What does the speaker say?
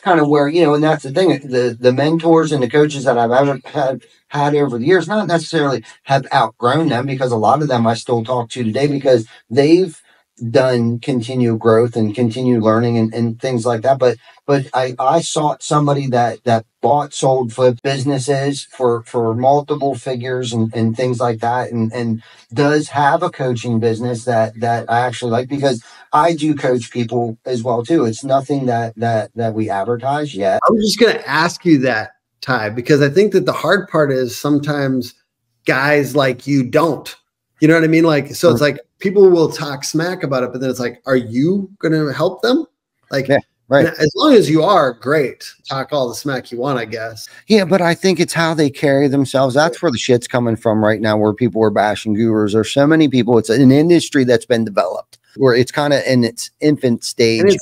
kind of where you know, and that's the thing. The the mentors and the coaches that I've ever had had over the years, not necessarily have outgrown them because a lot of them I still talk to today because they've done continued growth and continued learning and, and things like that. But but I, I sought somebody that that bought, sold, flipped businesses for for multiple figures and, and things like that and and does have a coaching business that that I actually like because I do coach people as well too. It's nothing that that that we advertise yet. I was just gonna ask you that, Ty, because I think that the hard part is sometimes guys like you don't. You know what I mean? Like, so it's mm. like people will talk smack about it, but then it's like, are you going to help them? Like, Yeah, right. As long as you are, great. Talk all the smack you want, I guess. Yeah, but I think it's how they carry themselves. That's where the shit's coming from right now, where people are bashing gurus. There's so many people. It's an industry that's been developed where it's kind of in its infant stage.